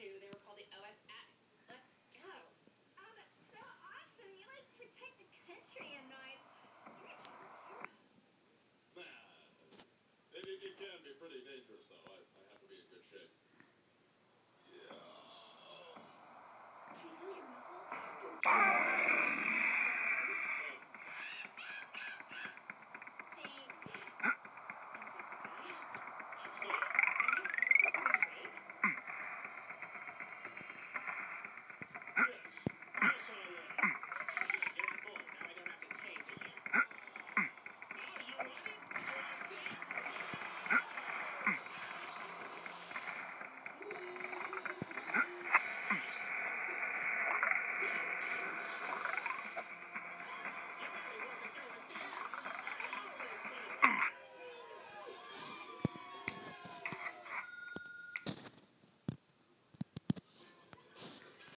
to. They were called the OSS. Let's go. Oh, that's so awesome. You like protect the country and nice.